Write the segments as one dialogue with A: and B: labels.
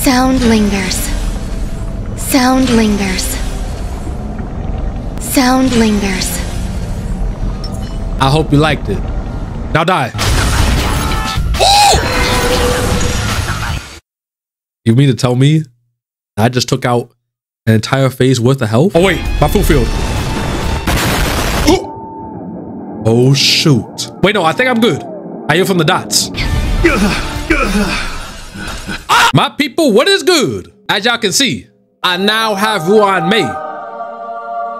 A: Sound lingers. Sound lingers. Sound lingers.
B: I hope you liked it. Now die. You mean to tell me I just took out an entire phase worth of health? Oh wait, my full field. Oh shoot. Wait, no, I think I'm good. I hear from the dots. My people, what is good? As y'all can see, I now have Ruan Mei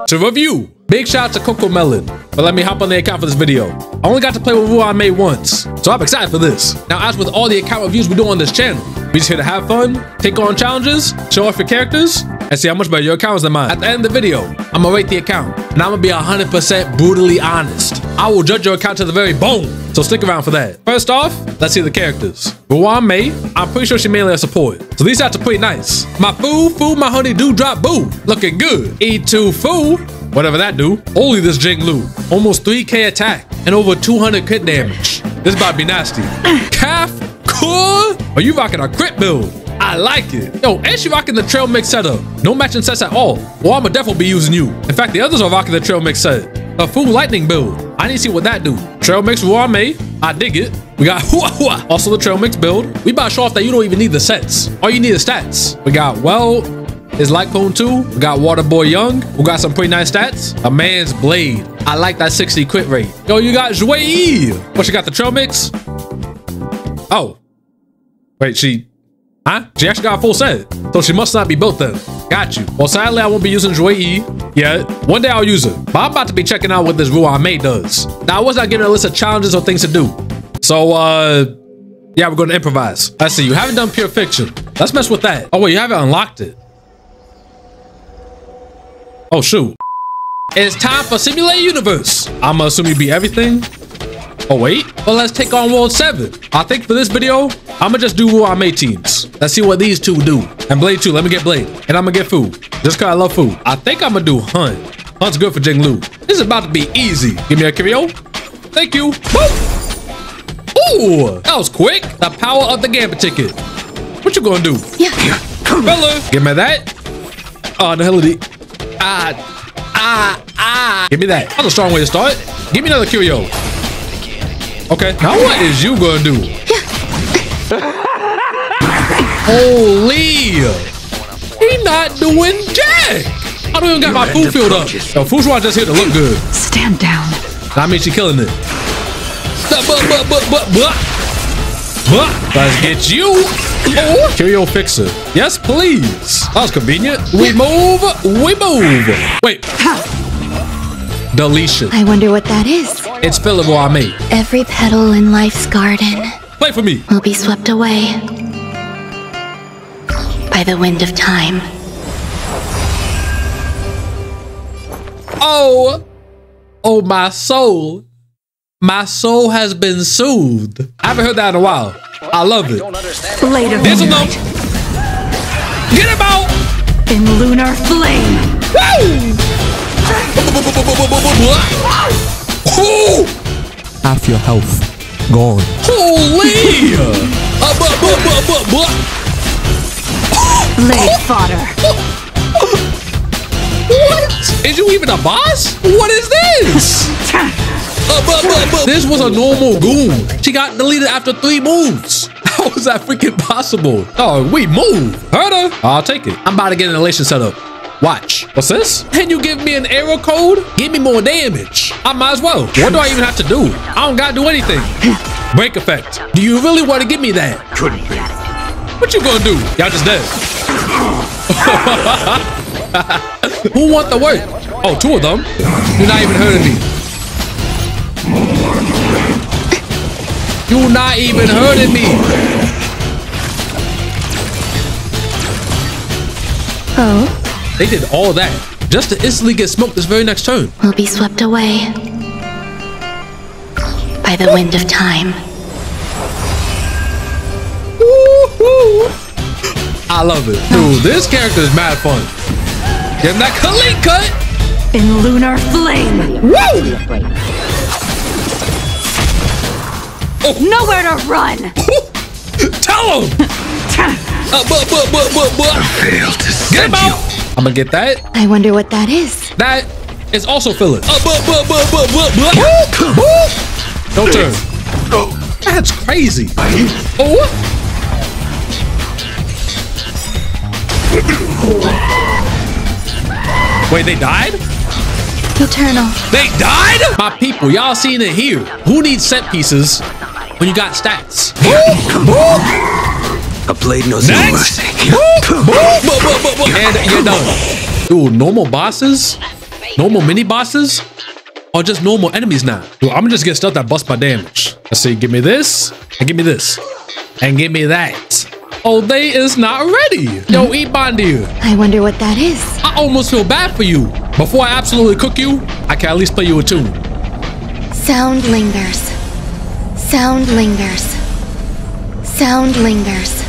B: to review. Big shout out to Coco Melon for letting me hop on the account for this video. I only got to play with Ruan Mei once, so I'm excited for this. Now, as with all the account reviews we do on this channel, we just here to have fun, take on challenges, show off your characters, and see how much better your account is than mine. At the end of the video, I'm gonna rate the account, and I'm gonna be 100% brutally honest. I will judge your account to the very bone, so stick around for that. First off, let's see the characters. Ruan Mei, I'm pretty sure she mainly a support, so these are pretty nice. My Fu, Fu, my honey do drop boo, looking good. E2 Fu, whatever that do. Only this Jingliu, almost 3k attack and over 200 crit damage. This about to be nasty. Calf, cool. Are you rocking a crit build? I like it. Yo, and she rocking the trail mix setup. No matching sets at all. Well, I'ma definitely be using you. In fact, the others are rocking the trail mix set. A full lightning build. I need to see what that do. Trail mix Ruan Mei. I dig it. We got. Also the trail mix build. We about to show off that you don't even need the sets. All you need is stats. We got well, is Light Cone 2. We got Water Boy Young, who got some pretty nice stats. A man's blade. I like that 60 quit rate. Yo, you got Zhui. What, she got the trail mix? Oh. Wait, she... Huh? She actually got a full set. So she must not be built then. Got you. Well, sadly, I won't be using Zhui yet. One day I'll use it. But I'm about to be checking out what this Ruan Mei does. Now, I was not getting a list of challenges or things to do. So, uh... Yeah, we're going to improvise. Let's see. You haven't done Pure Fiction. Let's mess with that. Oh, wait, you haven't unlocked it. Oh, shoot. It's time for Simulate Universe. I'ma assume you beat everything. Oh, wait. Well, let's take on World 7. I think for this video, I'ma just do Ruan Mei teams. Let's see what these two do. And Blade 2, let me get Blade. And I'ma get food. Just cause I love food. I think I'ma do Hunt. Hunt's good for Jingliu. This is about to be easy. Give me a Curio. Thank you. Woo! Ooh, that was quick. The power of the Gambit ticket. What you gonna do?
A: Yeah.
B: Fella, give me that. Oh, the hell of the... Ah, ah, ah. Give me that. That's a strong way to start. Give me another curio. Okay, now what is you gonna do? Holy! He not doing jack. I don't even got my food filled up. The food squad just here to look good.
C: Stand down.
B: I mean, she killing it. But, but, but, but, but, but. But, let's get you. Oh, Curio Fixer. Yes, please. That was convenient. We move. We move. Wait. Deletion.
A: I wonder what that is.
B: It's Philip Ruan Mei.
A: Every petal in life's garden
B: Play for me.
A: will be swept away by the wind of time.
B: Oh. Oh, my soul. My soul has been soothed. I haven't heard that in a while. I love it.
C: Later. of
B: There's Get him out.
C: In lunar flame.
B: Ooh.
D: half your health gone.
B: Holy! Uh, bu- bu- bu- bu- bu-
C: Blade fodder.
B: What? Is you even a boss? What is this? Uh, bu- bu- bu- This was a normal goon. She got deleted after three moves. How is that freaking possible? Oh, we move. Heard her. I'll take it. I'm about to get an elation set up. Watch. What's this? Can you give me an arrow code? Give me more damage. I might as well. What do I even have to do? I don't gotta do anything. Break effect. Do you really want to give me that?
E: Couldn't be.
B: What you gonna do? Y'all just dead. Who want the work? Oh, two of them. You're not even hurting me. You're not even hurting me.
A: Oh,
B: They did all that just to instantly get smoked this very next turn.
A: We'll be swept away by the wind of time.
B: I love it. Dude, this character is mad fun. Get that Khalid cut.
C: In lunar flame. Woo! Nowhere to run.
B: Tell him. Uh, buh, buh, buh, buh, buh.
E: Fail to
B: Get him
E: send you.
B: out. I'm gonna get that.
A: I wonder what that is.
B: That is also. Uh, buh. Buh. No turn. That's crazy. Oh. Wait, they died?
A: Eternal.
B: They died? My people, y'all seen it here. Who needs set pieces when you got stats?
E: A blade knows no
B: Next.
E: mercy.
B: and you're done. Dude, normal bosses? Normal mini bosses? Or just normal enemies now? Dude, I'm gonna just get stuff that bust my damage. Let's see, give me this, and give me this, and give me that. Oh, they is not ready. Yo, eat Bondir.
A: I wonder what that is.
B: I almost feel bad for you. Before I absolutely cook you, I can at least play you a tune.
A: Sound lingers. Sound lingers. Sound lingers.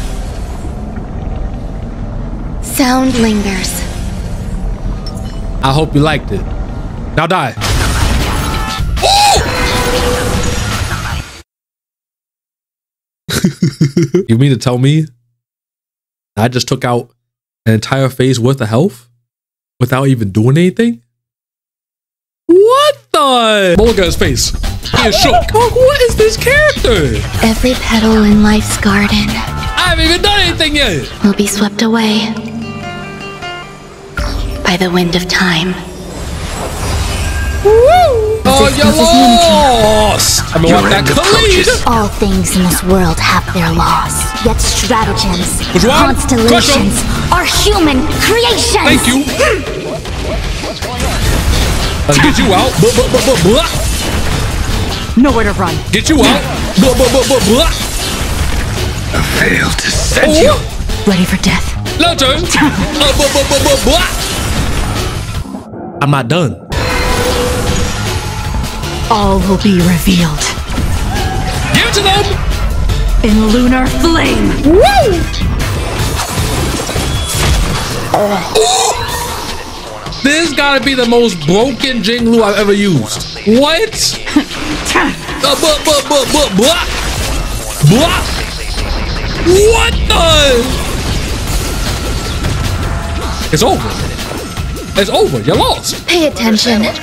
A: Sound lingers.
B: I hope you liked it. Now die. you mean to tell me I just took out an entire phase worth of health without even doing anything? What the? Look at his face. He is shook. What is this character?
A: Every petal in life's garden
B: I haven't even done anything yet.
A: will be swept away by the wind of time.
B: Oh, you lost. I mean,
E: Your
B: that
E: end approaches.
F: All things in this world have their laws, yet stratagems, constellations are human creations.
B: Thank you. Let's get you out. Blah, blah, blah, blah, blah.
C: Nowhere to run.
B: Get you out. Blah, blah, blah, blah, blah.
E: Fail to send you.
B: Oh,
C: Ready for death.
B: no turn. Uh, blah, blah, blah, blah, blah. I'm not done.
C: All will be revealed
B: Give it to them.
C: in lunar flame. Woo!
B: This gotta be the most broken Jingliu I've ever used. What? Uh, blah, blah, blah, blah, blah. Blah. What the? It's over. It's over. You lost.
A: Pay attention.
B: that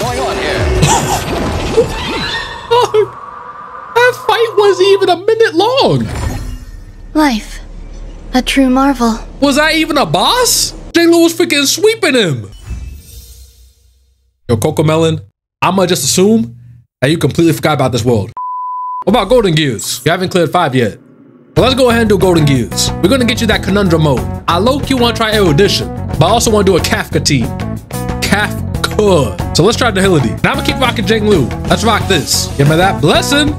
B: fight wasn't even a minute long.
A: Life. A true marvel.
B: Was that even a boss? Jingliu was freaking sweeping him. Yo, Coco Melon, I'ma just assume that you completely forgot about this world. What about Gold and Gears? You haven't cleared five yet. Well, let's go ahead and do Gold and Gears. We're gonna get you that conundrum mode. I low-key wanna try Erudition, but I also wanna do a Kafka team. Kafka. So let's try Nihility. Now I'm gonna keep rocking Jingliu. Let's rock this. Give me that blessing.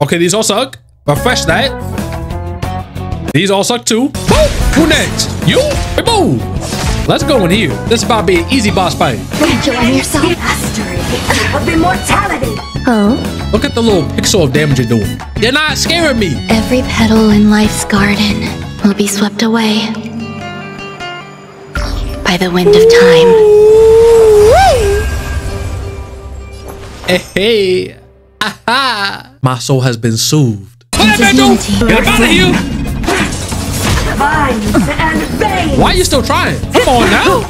B: Okay, these all suck. Refresh that. These all suck too. Boom! Who next? You? Hey, boom! Let's go in here. This is about to be an easy boss fight.
A: Enjoying yourself?
F: Mastery of immortality.
A: Oh,
B: Look at the little pixel of damage you're doing. You're not scaring me.
A: every petal in life's garden will be swept away by the wind of time.
B: Hey, hey. Aha. My soul has been soothed. Put that back
A: Divinity.
B: Get out of here.
F: Vines and veins.
B: Why are you still trying? Come on now.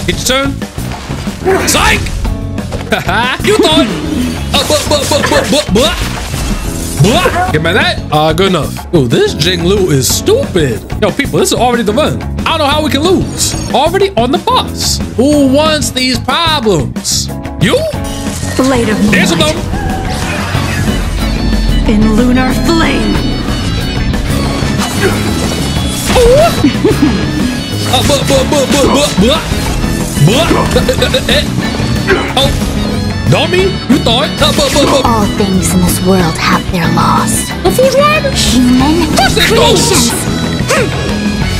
B: Get your turn. Psych. you thought. Uh, but, but, but, but, but, but. Blah. Give me that. Uh, good enough. Yo, this Jingliu is stupid. Yo, people, this is already the run. I don't know how we can lose. Already on the boss. Who wants these problems? You?
C: Blade of
B: Dance with
C: moonlight
B: them.
C: in lunar flame.
B: Uh, buh, buh, buh, buh, buh, buh. Buh. Oh, dummy, you thought? Uh.
F: All things in this world have their laws.
B: The fool's riding.
F: Human
B: Course
F: creations.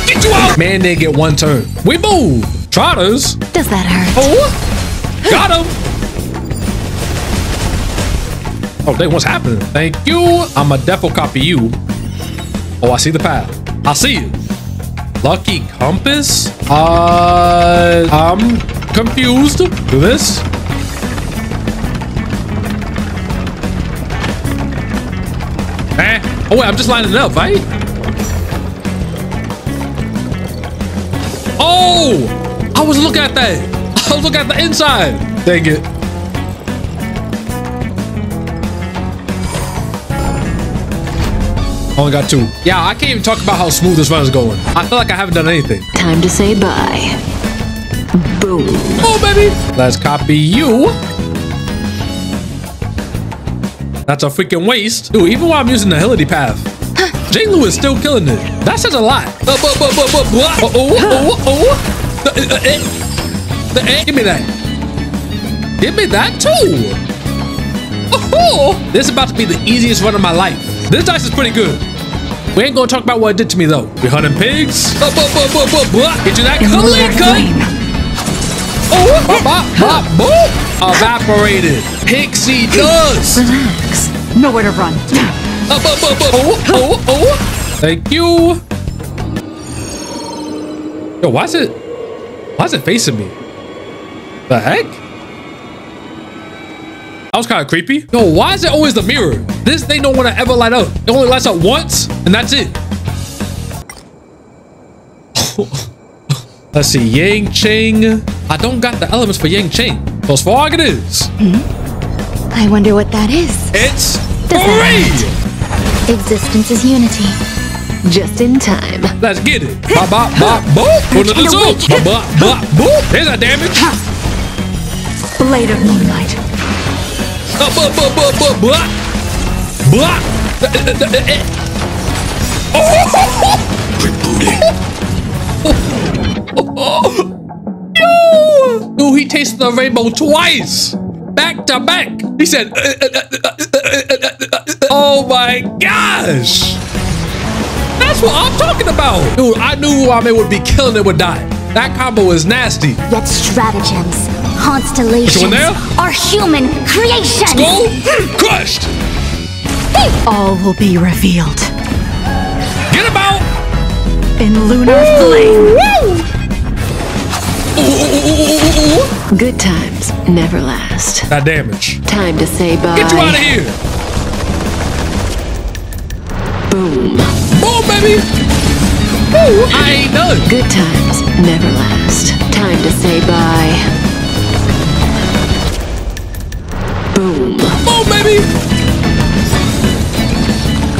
B: Get you out. Man didn't get one turn. We move. Trotters.
A: Does that hurt?
B: Oh, got him. Oh, dang, what's happening? Thank you. I'm a defo copy you. Oh, I see the path. I see you. Lucky compass? Uh, I'm confused. Do this. Eh, Oh wait, I'm just lining it up, right? Oh! I was looking at that. I was looking at the inside. Dang it. Only got two. Yeah, I can't even talk about how smooth this run is going. I feel like I haven't done anything.
C: Time to say bye.
B: Oh, baby. Let's copy you. That's a freaking waste. Dude, even while I'm using the agility path, Jay Lou is still killing it. That says a lot. Give me that. Give me that too. Oh, this is about to be the easiest run of my life. This dice is pretty good. We ain't gonna talk about what it did to me though. We hunting pigs. Get you that Kalika.
C: flame.
B: Oh, bop, bop, bop, boop. Evaporated. Pixie dust.
C: Relax. Nowhere to run.
B: Bu- bu- bu- Oh, oh, oh. Thank you. Yo, why is it? Why is it facing me? The heck? That was kind of creepy. Yo, why is it always the mirror? This thing don't want to ever light up. It only lights up once, and that's it. Let's see, Yang Ching. I don't got the elements for Yang Ching. So as far as it is,
F: I wonder what that is.
B: it's
F: Does
B: free.
F: Existence is unity.
C: Just in time.
B: Let's get it. Bop, bop, bop, boop. Put it in the zone. Bop, bop, bop, boop. There's that damage.
C: Blade of moonlight.
B: Bop, bop, bop, bop, bop, bop. Bop. Uh, uh, uh, uh. Yo! he tasted the rainbow twice. Back to back. He said, oh my gosh. That's what I'm talking about. Dude, I knew Ramen would be killing it with that. That combo is nasty.
F: Yet stratagems, constellations, are human creation.
B: Skull crushed.
C: All will be revealed.
B: Get about
C: in lunar
B: Ooh. flame.
C: Good times never last.
B: That damage.
C: Time to say bye.
B: Get you out of here!
C: Boom.
B: Boom, baby! Ooh, I ain't done.
C: Good times never last. Time to say bye. Boom.
B: Boom, baby!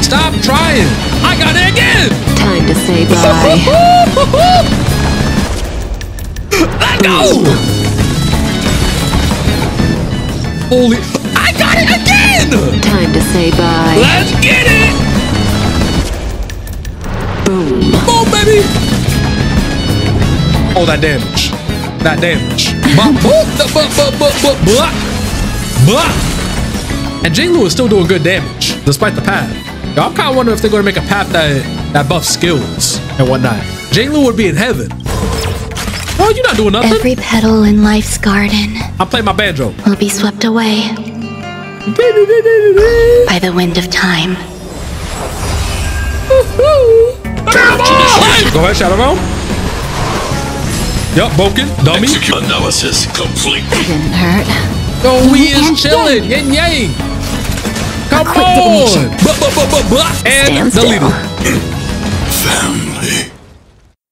B: Stop trying! I got it again!
C: Time to say bye.
B: Let go! Holy... I got it again!
C: Time to say bye.
B: Let's get it!
C: Boom.
B: Boom, baby! Oh, that damage. That damage. Bop, boop, da, bop, bop, bop, bop, bop. Bop. And Jay Lou is still doing good damage, despite the path. Yo, I'm kind of wondering if they're going to make a path that, that buffs skills and whatnot. Jay Lou would be in heaven. Oh, you're not doing nothing.
A: Every petal in life's garden
B: I'm playing my banjo.
A: will be swept away by the wind of time.
B: Go ahead, Shadow Realm. Yup, Boken, dummy.
E: Execute analysis complete.
C: Didn't hurt.
B: Oh, we
F: And
B: is chilling. Yin yang. Come on. And
C: Stand still.
B: deleted.
E: Family.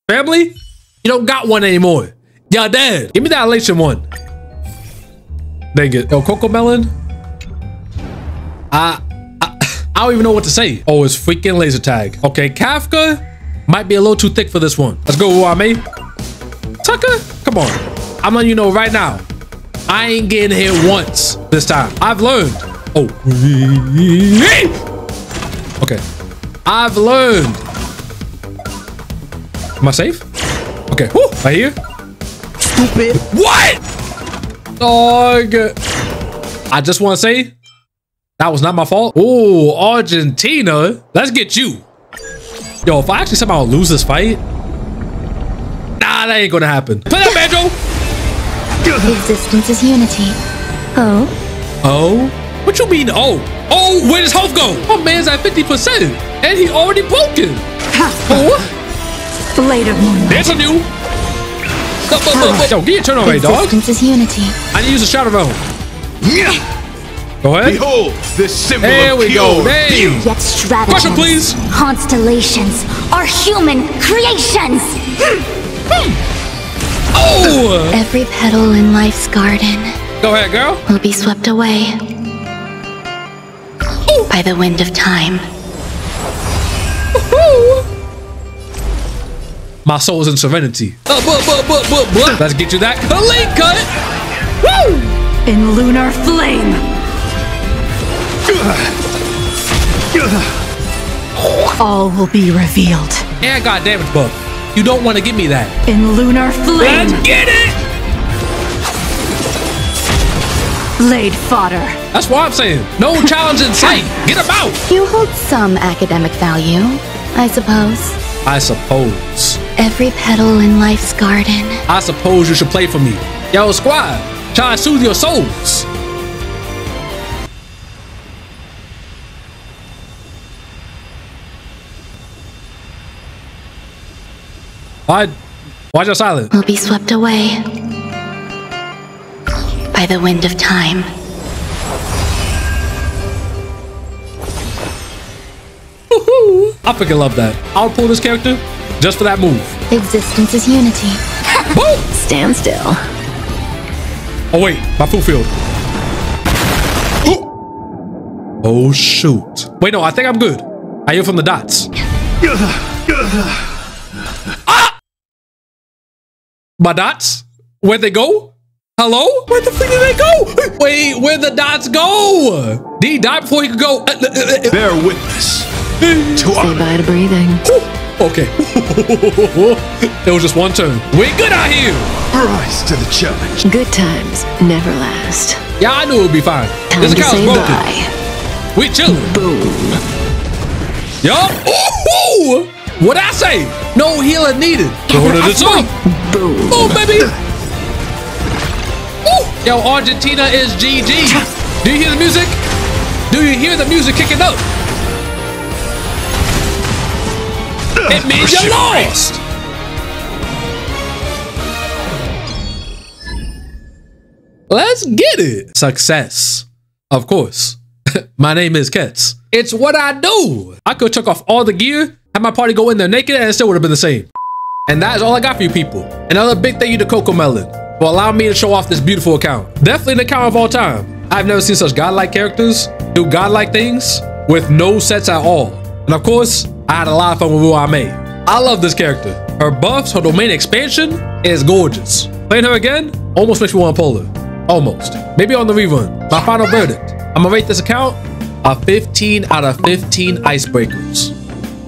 B: Family? You don't got one anymore. Y'all dead. Give me that elation one. Dang it. Yo, Coco Melon? I, I, I don't even know what to say. Oh, it's freaking laser tag. Okay, Kafka might be a little too thick for this one. Let's go, Wame. Tucker, come on. I'm letting you know right now. I ain't getting hit once this time. I've learned. Oh. Okay. I've learned. Am I safe? Okay. Whew, right here. Stupid. What? Dog. I just want to say that was not my fault. Oh, Argentina. Let's get you. Yo, if I actually somehow lose this fight, nah, that ain't gonna happen. Play that banjo.
F: Existence is unity. Oh,
B: Oh, what you mean? Oh, oh, where does health go? My man's at 50% and he already broken. Oh,
C: Blade of moonlight.
B: there's a new. Bu- bu- bu- bu- Yo, get your turn away, dog.
F: existence is unity.
B: I need to use a shadow realm. Go ahead.
E: Behold, this symbol
B: There
E: of
B: we
E: pure
B: go. There you
E: beauty.
F: Yet stratagems,
B: Question, please.
F: constellations are human creations.
B: Oh!
A: Every petal in life's garden
B: Go ahead, girl.
A: will be swept away by the wind of time.
B: My soul's in serenity. Uh, buh, buh, buh, buh, buh. Let's get you that clean cut. Woo!
G: In lunar flame! All will be revealed.
B: And I got damage buff. You don't want to give me that.
G: In lunar flame!
B: Let's get it!
G: Blade fodder.
B: That's what I'm saying. No challenge in sight. Get him out.
A: You hold some academic value, I suppose.
B: I suppose.
A: Every petal in life's garden
B: I suppose you should play for me. Yo, squad, try to soothe your souls. Why? Why'd you silent?
A: will be swept away by the wind of time.
B: I freaking love that. I'll pull this character just for that move.
A: Existence is unity.
B: Boom!
C: Stand still.
B: Oh wait, my food field. Oh shoot. Wait, no, I think I'm good. I hear from the dots. ah! My dots? Where'd they go? Hello? Where the freak did they go? Wait, where'd the dots go? Did he die before he could go? Uh, uh, uh,
E: Bear witness to
C: Say
E: honor.
C: bye to breathing.
B: Okay. it was just one turn. We good out here.
E: Rise to the challenge.
C: Good times never last.
B: Yeah, I knew it would be fine.
C: Time
B: This
C: to
B: account's broken.
C: bye.
B: We chilling.
C: Boom.
B: Yup. Ooh, what I say? No healing needed. Go to the top.
C: Boom.
B: Boom, baby. Ooh. Yo, Argentina is GG. Do you hear the music? Do you hear the music kicking up? It means you're lost. Let's get it. Success. Of course. my name is Kets. It's what I do. I could took off all the gear, have my party go in there naked, and it still would have been the same. And that is all I got for you people. Another big thank you to Coco Melon for allowing me to show off this beautiful account. Definitely an account of all time. I've never seen such godlike characters do godlike things with no sets at all. And of course, I had a lot of fun with Wu ah Mei. I love this character. Her buffs, her domain expansion is gorgeous. Playing her again almost makes me want to pull her. Almost. Maybe on the rerun. My final verdict. I'm gonna rate this account a 15 out of 15 icebreakers.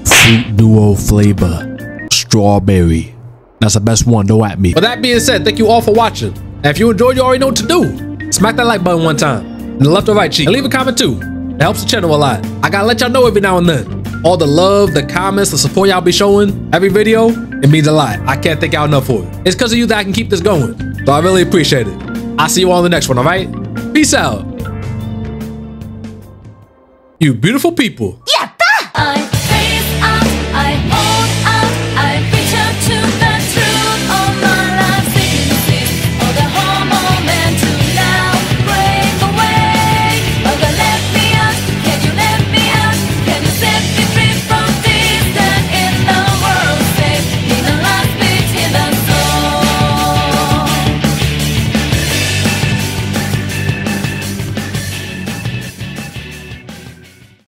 D: Fruit duo flavor. Strawberry. That's the best one. Don't at me.
B: With that being said, thank you all for watching. And if you enjoyed, you already know what to do. Smack that like button one time. In the left or right cheek. And leave a comment too. It helps the channel a lot. I gotta let y'all know every now and then. All the love, the comments, the support y'all be showing every video, it means a lot. I can't thank y'all enough for it. It's because of you that I can keep this going. So I really appreciate it. I'll see you all in the next one, alright? Peace out. You beautiful people.
F: Yeah,